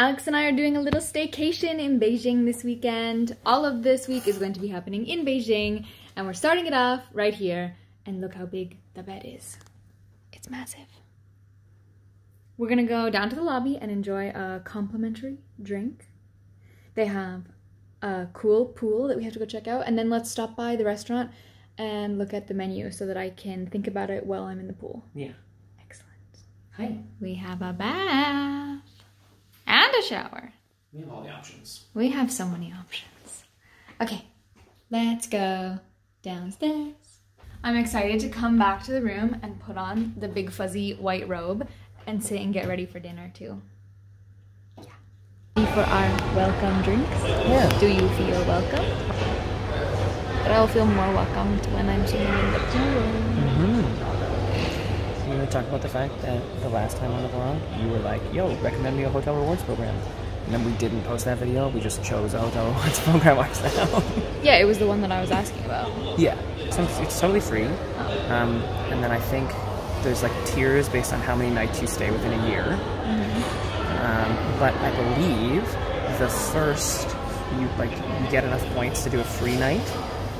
Alex and I are doing a little staycation in Beijing this weekend. All of this week is going to be happening in Beijing, and we're starting it off right here. And look how big the bed is. It's massive. We're gonna go down to the lobby and enjoy a complimentary drink. They have a cool pool that we have to go check out, and then let's stop by the restaurant and look at the menu so that I can think about it while I'm in the pool. Yeah. Excellent. Hi. We have a bath a shower. We have all the options. We have so many options. Okay, let's go downstairs. I'm excited to come back to the room and put on the big fuzzy white robe and sit and get ready for dinner too. Yeah. For our welcome drinks. Yeah. Do you feel welcome? But I'll feel more welcomed when I'm swimming in the pool. We were about the fact that the last time on the vlog, you were like, yo, recommend me a hotel rewards program. And then we didn't post that video, we just chose a hotel rewards program ourselves. Yeah, it was the one that I was asking about. yeah. So it's, totally free. Oh. Um, and then I think there's like tiers based on how many nights you stay within a year. Um, but I believe the first you like you get enough points to do a free night.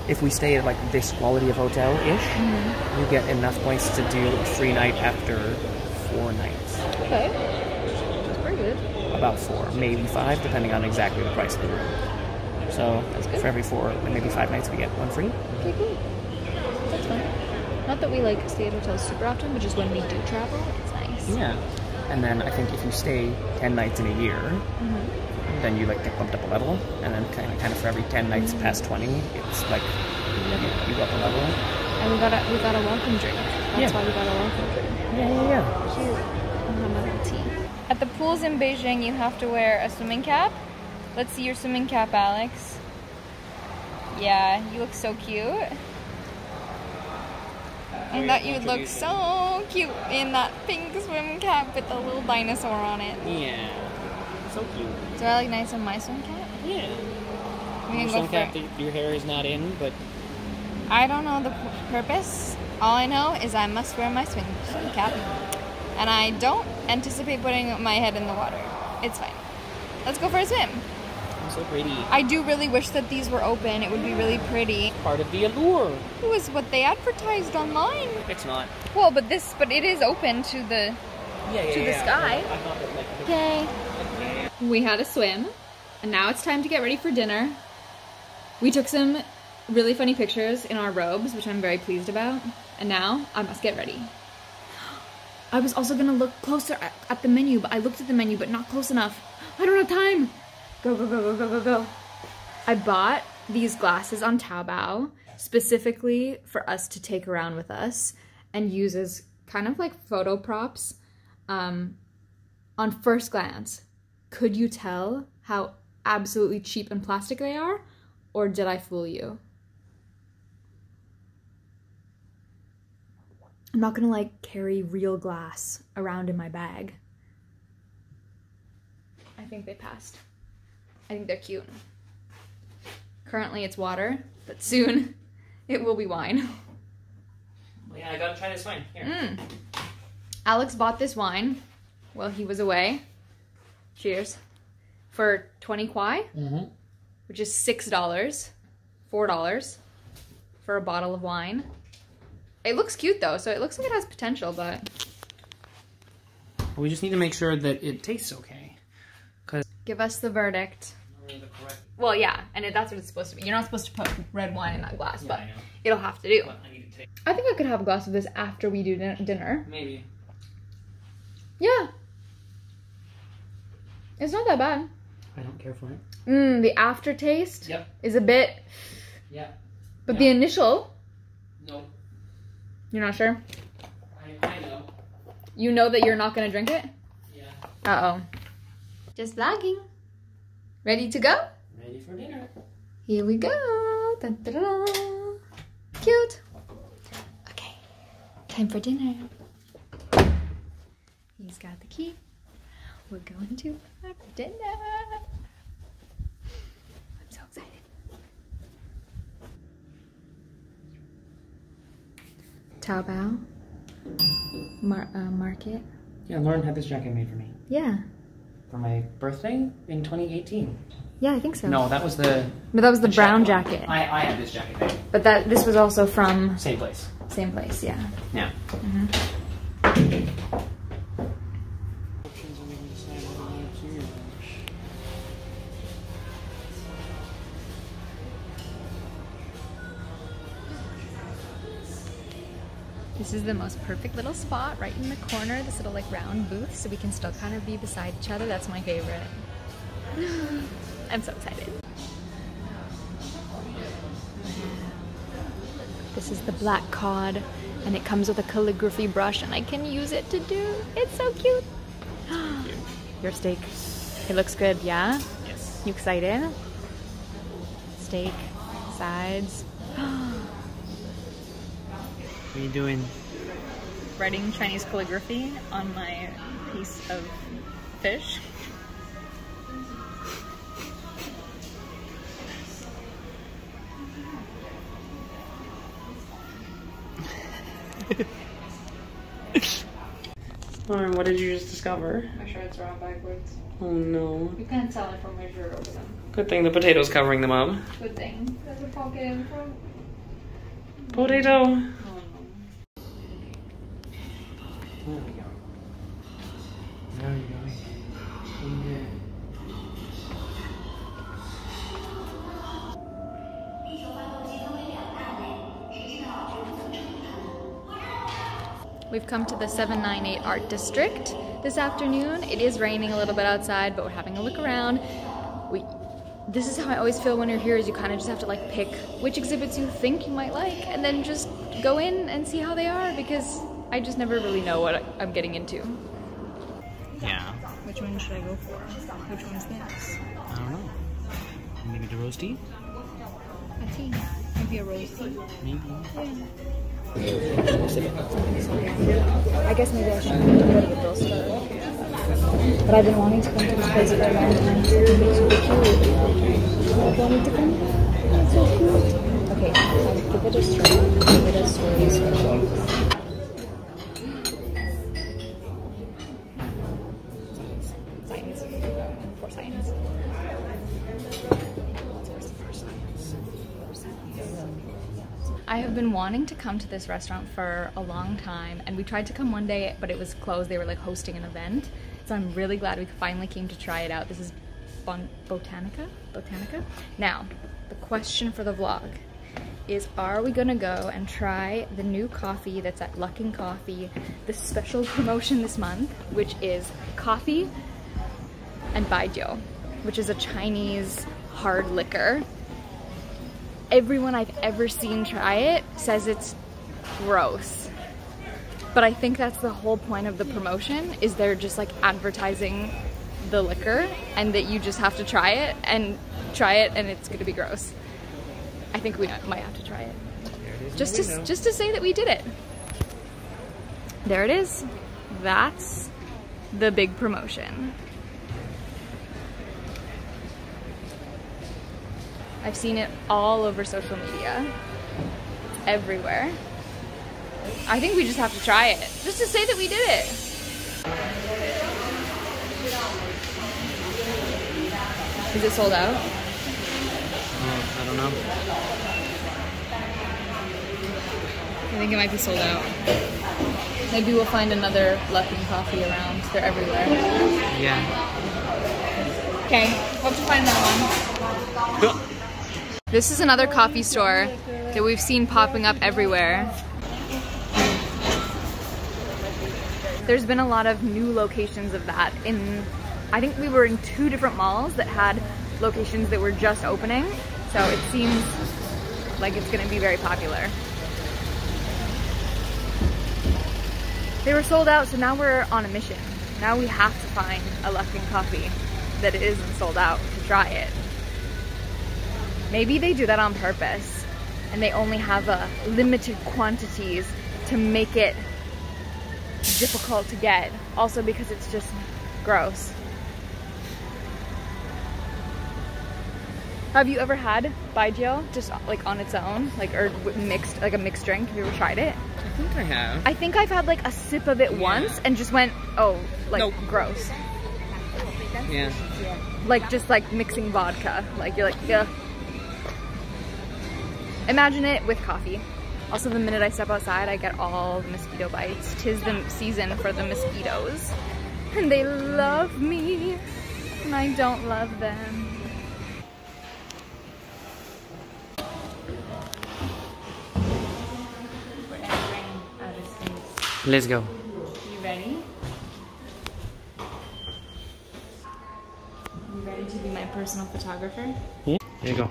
If we stay at like this quality of hotel ish, you get enough points to do a free night after four nights. Okay. That's pretty good. About four, maybe five, depending on exactly the price of the room. So for every four, maybe five nights, we get one free. Okay, cool. That's fun. Not that we like stay at hotels super often, but just when we do travel, it's nice. Yeah. And then I think if you stay ten nights in a year, Mm-hmm. Then you like get bumped up a level, and then kind of, kind of for every ten nights past twenty, it's like you, you go up a level. And we got a we got a welcome drink. That's Yeah. why we got a welcome drink. Yeah, yeah, yeah. Cute. And have my tea. At the pools in Beijing, you have to wear a swimming cap. Let's see your swimming cap, Alex. Yeah, you look so cute. I thought you'd look so cute in that pink swim cap with the little dinosaur on it. Yeah. So cute. Do I look nice in my swim cap? Yeah. We Your swim cap, it. your hair is not in, but I don't know the p- purpose. All I know is I must wear my swim, swim cap. And I don't anticipate putting my head in the water. It's fine. Let's go for a swim. I'm so pretty. I do really wish that these were open. It would be really pretty. Part of the allure. It was what they advertised online. It's not. Well, but this, but it is open to the. Yeah, yeah, To the yeah. sky. I thought Okay. We had a swim, and now it's time to get ready for dinner. We took some really funny pictures in our robes, which I'm very pleased about. And now I must get ready. I was also gonna look closer at, the menu, but I looked at the menu, but not close enough. I don't have time. Go, go, go, go, go, go, go. I bought these glasses on Taobao specifically for us to take around with us and use as kind of like photo props. Um, on first glance, could you tell how absolutely cheap and plastic they are? Or did I fool you? I'm not gonna like carry real glass around in my bag. I think they passed. I think they're cute. Currently it's water, but soon it will be wine. Well, yeah, I gotta try this wine. Here. Mm. Alex bought this wine while he was away. Cheers. For 20 kwai, Mm-hmm. which is $6, $4 for a bottle of wine. It looks cute though, so it looks like it has potential, but We just need to make sure that it tastes okay. Cause give us the verdict. Well, yeah, and it, that's what it's supposed to be. You're not supposed to put red wine in that glass, but it'll have to do. I need to take. I think I could have a glass of this after we do din- dinner. Maybe. Yeah. It's not that bad. I don't care for it. Mmm, the aftertaste Yep. is a bit, Yeah. but the initial, No. you're not sure? I, I know. You know that you're not gonna drink it? Yeah. Uh oh. Just vlogging. Ready to go? Ready for dinner. Here we go. Dun, dun, dun, dun. Cute. Okay. Time for dinner. He's got the key. We're going to have dinner. I'm so excited. Taobao. Mar- uh, market. Yeah, Lauren had this jacket made for me. Yeah. for my birthday in 2018. Yeah, I think so. No, that was the. But that was the, the brown jacket. I, I had this jacket there. But that this was also from Same place. same place, yeah. Yeah. This is the most perfect little spot right in the corner, this little like round booth, so we can still kind of be beside each other. That's my favorite. I'm so excited. This is the black cod, and it comes with a calligraphy brush, and I can use it to do. It's so cute. Your steak. It looks good, yeah? Yes. You excited? Steak, sides. What are you doing? Writing Chinese calligraphy on my piece of fish. Lauren, what did you just discover? My shirts are on backwards. Oh no. You can't tell it from your shirt over them. Good thing the potato's covering them up. Good thing. There's a pocket in front. Potato. Come to the 798 Art District this afternoon. It is raining a little bit outside, but we're having a look around. We, this is how I always feel when you're here is you kind of just have to like pick which exhibits you think you might like and then just go in and see how they are because I just never really know what I'm getting into. Yeah. Which one should I go for? Which one's this? I don't know. Maybe the roasty? A tea. Maybe a rose tea. Maybe. I guess maybe I should go to the store. But I've been wanting to come to this place for a long time. it's super cute. Want me to come? It's so cute. Okay, I'll give it a try. Give it a story been wanting to come to this restaurant for a long time, and we tried to come one day, but it was closed. They were like hosting an event, so I'm really glad we finally came to try it out. This is bon- Botanica. Botanica. Now, the question for the vlog is: Are we gonna go and try the new coffee that's at Luckin Coffee, the special promotion this month, which is coffee and baijiu, which is a Chinese hard liquor everyone I've ever seen try it says it's gross. But I think that's the whole point of the promotion is they're just like advertising the liquor and that you just have to try it and try it and it's to be gross. I think we might have to try it. Just to just to say that we did it. There it is. That's the big promotion. I've seen it all over social media, everywhere. I think we just have to try it, just to say that we did it. Is it sold out? Oh, I don't know. I think it might be sold out. Maybe we'll find another Luckin Coffee around. They're everywhere. Yeah. Okay, hope to find another one. This is another coffee store that we've seen popping up everywhere. There's been a lot of new locations of that in I think we were in two different malls that had locations that were just opening. So it seems like it's going to be very popular. They were sold out, so now we're on a mission. Now we have to find a Luckin coffee that isn't sold out to try it. Maybe they do that on purpose and they only have a limited quantities to make it difficult to get. Also because it's just gross. Have you ever had baijiu just like on its own, like or mixed, like a mixed drink? Have you ever tried it? I think I have. I think I've had like a sip of it once and just went, oh, like Nope. gross. Yeah. Like just like mixing vodka. Like you're like, yeah. Imagine it with coffee. Also, the minute I step outside, I get all the mosquito bites. Tis the season for the mosquitoes. And they love me, and I don't love them. We're entering outer space. Let's go. You ready? You ready to be my personal photographer? Yeah. There you go.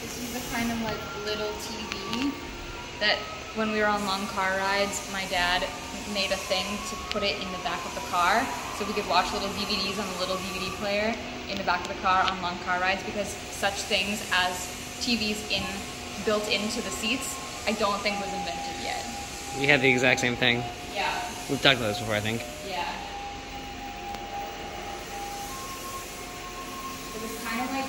This is the kind of like little TV that when we were on long car rides, my dad made a thing to put it in the back of the car so we could watch little DVDs on the little DVD player in the back of the car on long car rides because such things as TVs in built into the seats I don't think was invented yet. We had the exact same thing. Yeah, We've talked about this before, I think. yeah. It was kind of like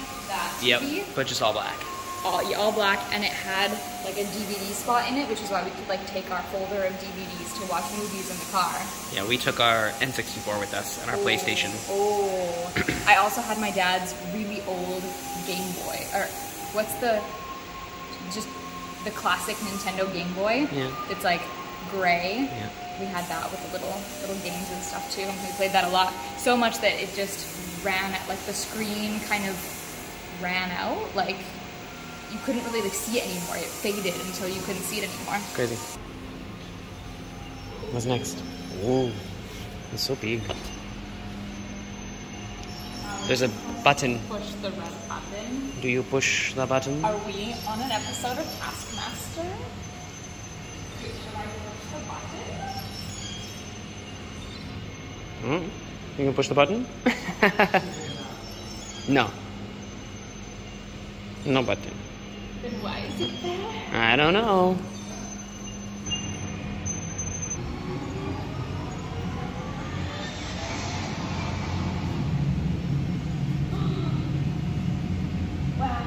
TV. But just all black. all, yeah, all black, and it had like a DVD spot in it, which is why we could like take our folder of DVDs to watch movies in the car. Yeah, we took our N64 with us and our oh. PlayStation. Oh, I also had my dad's really old Game Boy, or what's the just the classic Nintendo Game Boy? Yeah. It's like gray. Yeah. We had that with the little little games and stuff too, and we played that a lot. So much that it just ran at like the screen kind of ran out, like you couldn't really like see it anymore. It faded until you couldn't see it anymore. Crazy. What's next? Whoa. It's so big. There's a button. Push the red button. Do you push the button? Are we on an episode of Taskmaster? Should I push the button? Hmm? You can push the button? no. No button. Then why is it there? I don't know. Wow.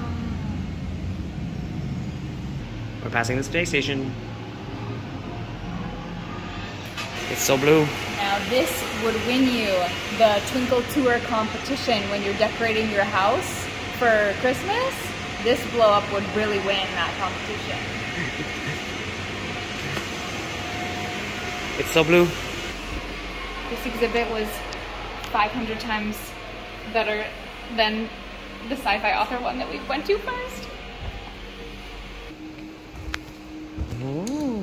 We're passing the space station. It's so blue. Now this would win you the Twinkle Tour competition when you're decorating your house for Christmas. This blow up would really win that competition. It's so blue. This exhibit was 500 times better than the sci-fi author one that we went to first. Ooh.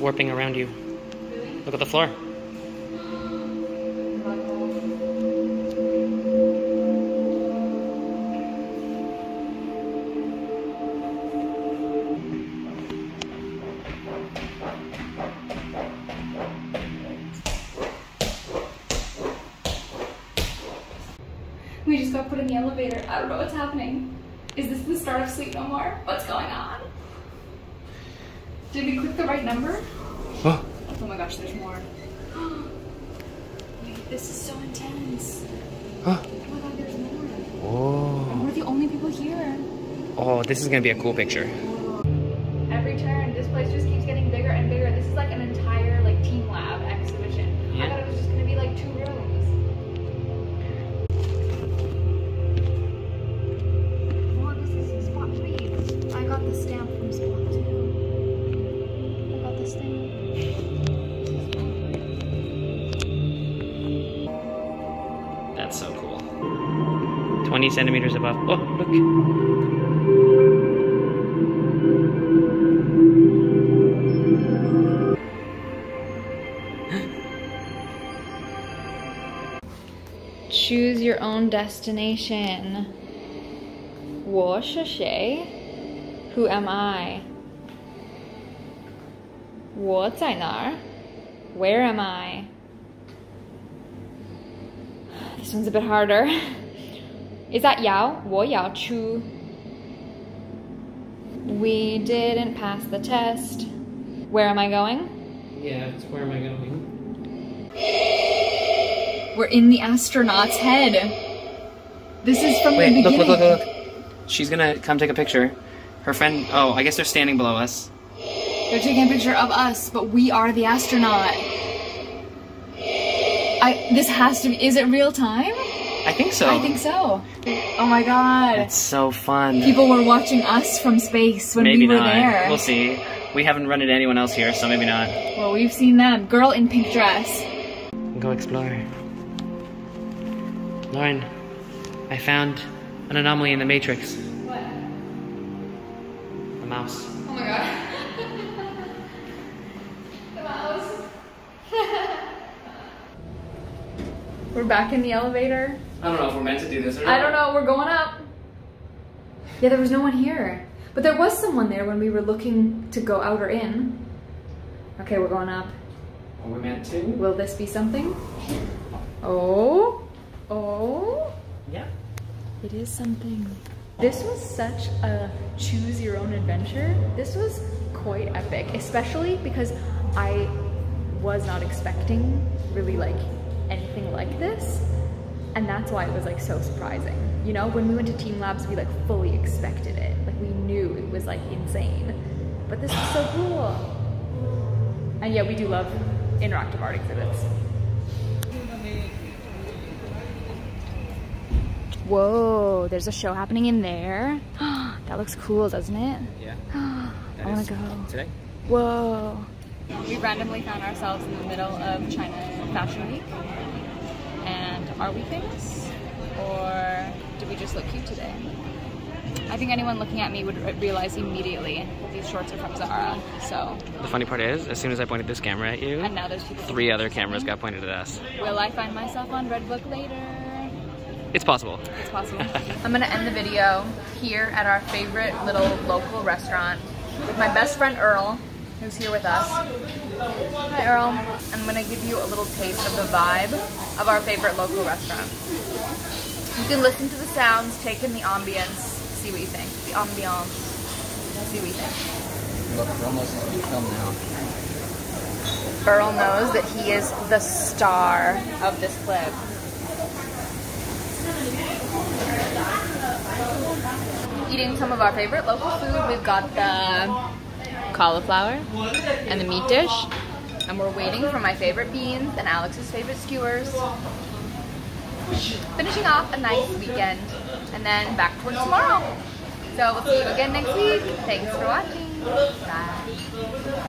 It's warping around you. Really? Look at the floor. We just got put in the elevator. I don't know what's happening. Is this the start of Sleep No More? What's going on? Did we click the right number? Oh, Oh my gosh, there's more. Wait, this is so intense. oh, Oh my god, there's more. oh. And we're the only people here. Oh, this is gonna be a cool picture. Every turn, this place just keeps getting bigger and bigger. This is like an entire centimeters above. Oh, look. Choose your own destination. 我是谁? Who am I? 我在哪儿? Where am I? This one's a bit harder. Is that Yao? Wo Yao Chu. We didn't pass the test. Where am I going? Yeah, it's where am I going? We're in the astronaut's head. This is from Wait, the beginning. Look, look, look, look. She's gonna come take a picture. Her friend, oh, I guess they're standing below us. They're taking a picture of us, but we are the astronaut. I, this has to be, is it real time? I think so. I think so. Oh my god. It's so fun. People were watching us from space when maybe we were not. there. We'll see. We haven't run into anyone else here, so maybe not. Well, we've seen them. Girl in pink dress. Go explore. Lauren, I found an anomaly in the matrix. What? A mouse. Oh my god. the mouse. we're back in the elevator. I don't know if we're meant to do this or not. I don't know, we're going up. Yeah, there was no one here. But there was someone there when we were looking to go out or in. Okay, we're going up. Are we meant to? Will this be something? Oh. Oh. Yeah. It is something. This was such a choose your own adventure. This was quite epic, especially because I was not expecting really like anything like this. And that's why it was like so surprising. You know, when we went to teamLabs, we like fully expected it. Like we knew it was like insane. But this was so cool. And yeah, we do love interactive art exhibits. Whoa, there's a show happening in there. that looks cool, doesn't it? Yeah. I want to go. Today? Whoa. We randomly found ourselves in the middle of China Fashion Week. And are we famous? Or did we just look cute today? I think anyone looking at me would realize immediately that these shorts are from Zara. So, The funny part is, as soon as I pointed this camera at you, and now there's people. three other cameras got pointed at us. Will I find myself on Redbook later? It's possible. It's possible. I'm gonna end the video here at our favorite little local restaurant with my best friend Earl, who's here with us. Hi Earl. I'm gonna give you a little taste of the vibe of our favorite local restaurant. You can listen to the sounds, take in the ambience, see what you think. The ambiance. See what you think. Look, we're almost film now. Earl knows that he is the star of this clip. Eating some of our favorite local food. We've got the cauliflower and the meat dish. And we're waiting for my favorite beans and Alex's favorite skewers. Finishing off a nice weekend. And then back towards tomorrow. So we'll see you again next week. Thanks for watching. Bye.